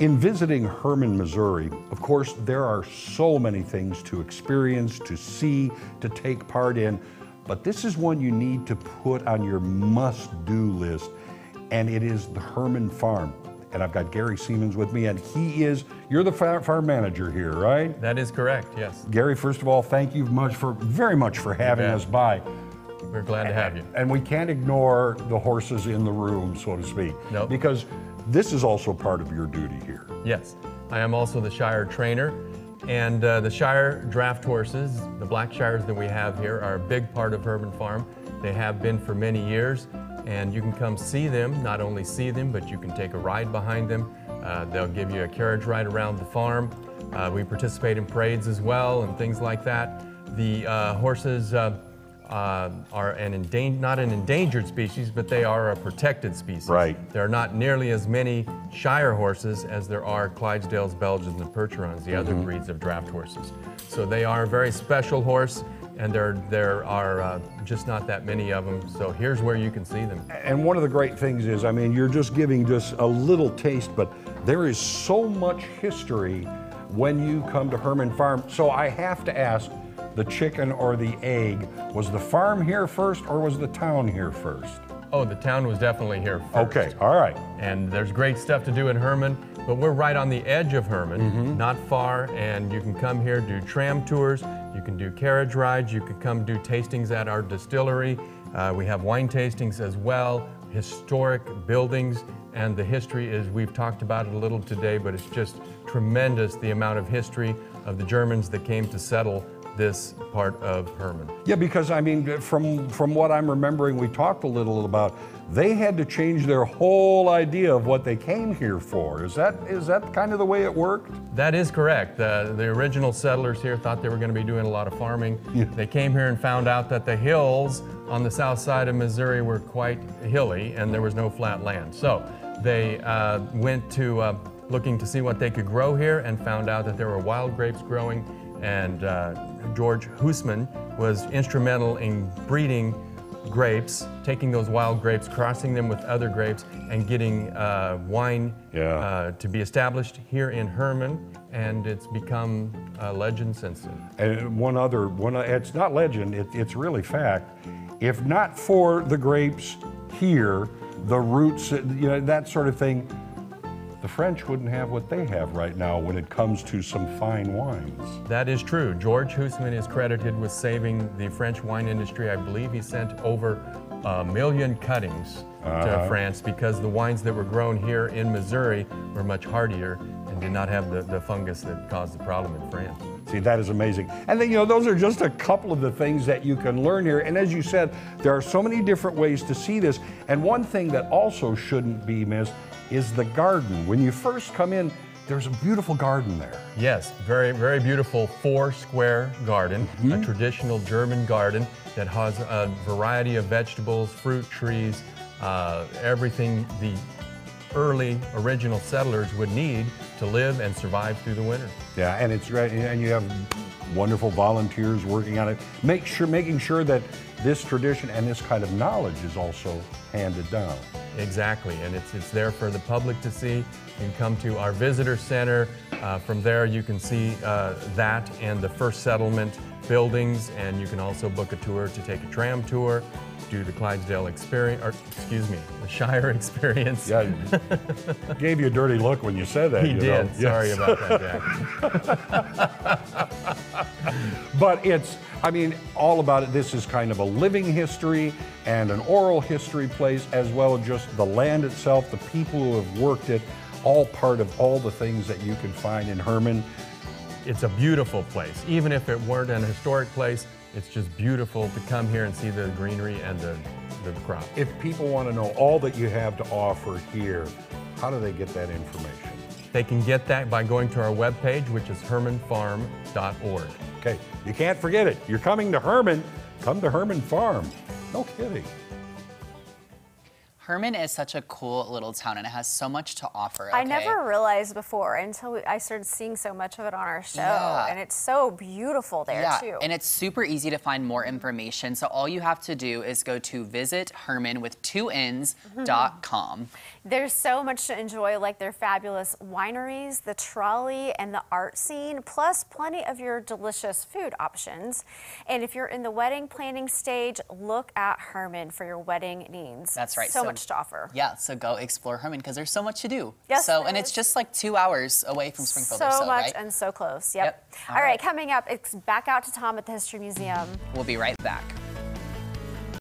In visiting Hermann, Missouri, of course, there are so many things to experience, to see, to take part in, but this is one you need to put on your must do list, and it is the Hermann Farm. And I've got Gary Siemens with me, and he is, you're the farm manager here, right? That is correct, yes. Gary, first of all, thank you much for very much for having us by. We're glad to have you. And we can't ignore the horses in the room, so to speak. Nope. Because this is also part of your duty here. Yes, I am also the Shire trainer, and uh, the Shire draft horses, the black Shires that we have here, are a big part of Hermann Farm. They have been for many years, and you can come see them. Not only see them, but you can take a ride behind them. Uh, they'll give you a carriage ride around the farm. Uh, we participate in parades as well and things like that. The uh, horses. Uh, are an endan- not an endangered species, but they are a protected species. Right. There are not nearly as many Shire horses as there are Clydesdales, Belgians, and Percherons, the other breeds of draft horses. So they are a very special horse, and there, there are uh, just not that many of them. So here's where you can see them. And one of the great things is, I mean, you're just giving just a little taste, but there is so much history when you come to Hermann Farm. So I have to ask the chicken or the egg, was the farm here first or was the town here first? Oh, the town was definitely here first. Okay, all right. and there's great stuff to do in Hermann, but we're right on the edge of Hermann, not far, and you can come here, do tram tours, you can do carriage rides, you could come do tastings at our distillery. Uh, we have wine tastings as well, historic buildings, and the history is, we've talked about it a little today, but it's just tremendous the amount of history of the Germans that came to settle this part of Hermann. Yeah, because I mean, from from what I'm remembering, we talked a little about they had to change their whole idea of what they came here for. Is that is that kind of the way it worked? That is correct. The, the original settlers here thought they were going to be doing a lot of farming. Yeah. They came here and found out that the hills on the south side of Missouri were quite hilly and there was no flat land. So they uh, went to uh, looking to see what they could grow here and found out that there were wild grapes growing. And uh, George Husmann was instrumental in breeding grapes, taking those wild grapes, crossing them with other grapes, and getting uh, wine Yeah. uh, to be established here in Hermann, and it's become a legend since then. And one other one, it's not legend, it, it's really fact. If not for the grapes here, the roots, you know, that sort of thing, the French wouldn't have what they have right now when it comes to some fine wines. That is true. George Husmann is credited with saving the French wine industry. I believe he sent over a million cuttings to uh-huh. France because the wines that were grown here in Missouri were much hardier and did not have the, the fungus that caused the problem in France. See, that is amazing. And then, you know, those are just a couple of the things that you can learn here. And as you said, there are so many different ways to see this. And one thing that also shouldn't be missed is the garden. When you first come in, there's a beautiful garden there. Yes, very, very beautiful four square garden, a traditional German garden that has a variety of vegetables, fruit trees, uh, everything the early original settlers would need to live and survive through the winter. Yeah, and it's great, and you have wonderful volunteers working on it. Make sure, making sure that this tradition and this kind of knowledge is also handed down. Exactly, and it's, it's there for the public to see. You can come to our visitor center. Uh, from there, you can see uh, that and the first settlement buildings, and you can also book a tour to take a tram tour, do the Clydesdale experience, or excuse me, the Shire experience. Yeah, gave you a dirty look when you said that. He you did. know. Sorry Yes. about that, Jack. But it's, I mean, all about it. This is kind of a living history and an oral history place, as well as just the land itself, the people who have worked it, all part of all the things that you can find in Hermann. It's a beautiful place. Even if it weren't an historic place, it's just beautiful to come here and see the greenery and the, the crop. If people want to know all that you have to offer here, how do they get that information? They can get that by going to our webpage, which is hermannfarm.org. Okay, you can't forget it. You're coming to Hermann, come to Hermann Farm. No kidding. Hermann is such a cool little town and it has so much to offer. I never realized before until we, I started seeing so much of it on our show, Yeah. and it's so beautiful there yeah, too. and it's super easy to find more information. So all you have to do is go to visit Hermann with two N's. Mm-hmm. There's so much to enjoy, like their fabulous wineries, the trolley, and the art scene, plus plenty of your delicious food options. And if you're in the wedding planning stage, look at Hermann for your wedding needs. That's right, So, so- much to offer. Yeah, so go explore Hermann because there's so much to do. Yes, So and it's just like two hours away from Springfield So so, much right? and so close. Yep. Yep. All All right, right. coming up, it's back out to Tom at the History Museum. We'll be right back.